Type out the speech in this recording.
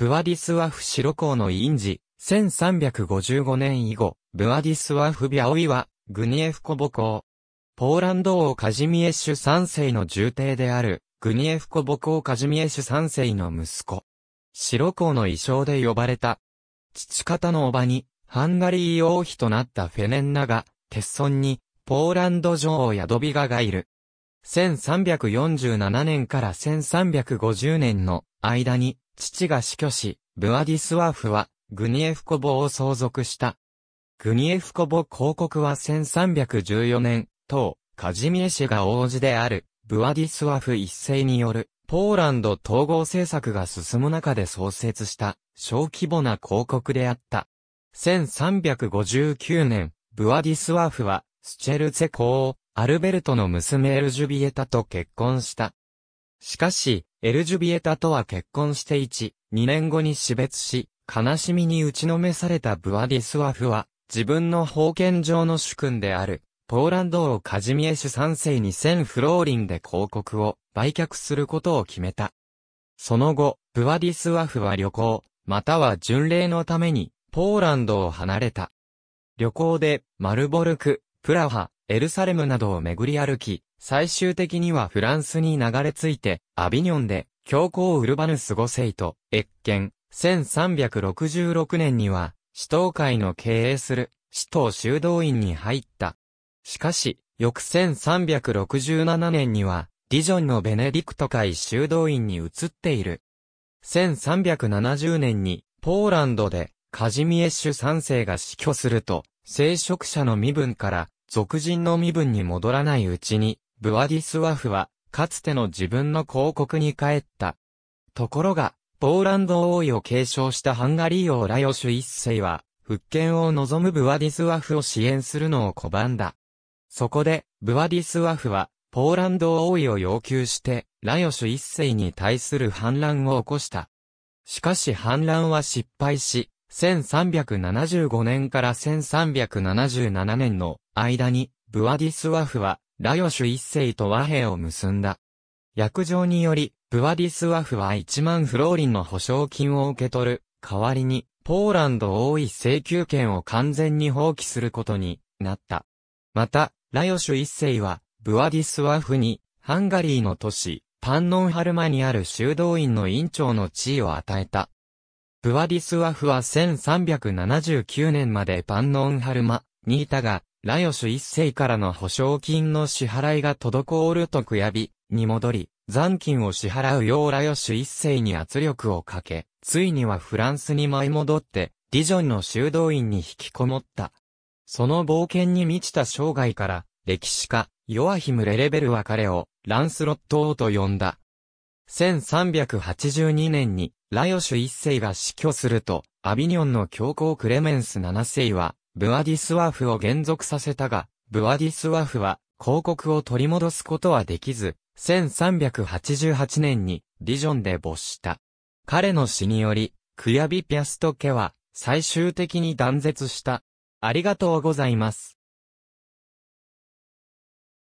ブワディスワフ白公の印字、1355年以後、ブワディスワフビャオイは、グニエフコボ公。ポーランド王カジミエッシュ三世の重帝である、グニエフコボ公カジミエッシュ三世の息子。白公の衣装で呼ばれた。父方の叔母に、ハンガリー王妃となったフェネンナが、鉄村に、ポーランド女王ヤドビガがいる。1347年から1350年の間に、父が死去し、ブワディスワーフは、グニエフコボを相続した。グニエフコボ公国は1314年、当、カジミエ氏が王子である、ブワディスワフ一世による、ポーランド統合政策が進む中で創設した、小規模な公国であった。1359年、ブワディスワーフは、スチェルツェ公、アルベルトの娘エルジュビエタと結婚した。しかし、エルジュビエタとは結婚して1、2年後に死別し、悲しみに打ちのめされたブワディスワフは、自分の封建上の主君である、ポーランド王カジミエシュ3世に1000フローリンで広告を売却することを決めた。その後、ブワディスワフは旅行、または巡礼のために、ポーランドを離れた。旅行で、マルボルク、プラハ、エルサレムなどを巡り歩き、最終的にはフランスに流れ着いて、アビニョンで、教皇ウルバヌス5世と、越見、1366年には、使徒会の経営する、使徒修道院に入った。しかし、翌1367年には、ディジョンのベネディクト会修道院に移っている。1370年に、ポーランドで、カジミエッシュ3世が死去すると、聖職者の身分から、俗人の身分に戻らないうちに、ブワディスワフは、かつての自分の広告に帰った。ところが、ポーランド王位を継承したハンガリー王ラヨシュ一世は、復権を望むブワディスワフを支援するのを拒んだ。そこで、ブワディスワフは、ポーランド王位を要求して、ラヨシュ一世に対する反乱を起こした。しかし反乱は失敗し、1375年から1377年の間に、ブワディスワフは、ラヨシュ一世と和平を結んだ。約定により、ブワディスワフは1万フローリンの保証金を受け取る。代わりに、ポーランド王位請求権を完全に放棄することになった。また、ラヨシュ一世は、ブワディスワフに、ハンガリーの都市、パンノンハルマにある修道院の院長の地位を与えた。ブワディスワフは1379年までパンノンハルマにいたが、ラヨシュ一世からの保証金の支払いが滞ると悔やび、に戻り、残金を支払うようラヨシュ一世に圧力をかけ、ついにはフランスに舞い戻って、ディジョンの修道院に引きこもった。その冒険に満ちた生涯から、歴史家、ヨアヒム・レレベルは彼を、ランスロット王と呼んだ。1382年に、ラヨシュ一世が死去すると、アビニョンの教皇クレメンス7世は、ブワディスワフを減属させたが、ブワディスワフは、広告を取り戻すことはできず、1388年に、ディジョンで没した。彼の死により、クヤビピャスト家は、最終的に断絶した。ありがとうございます。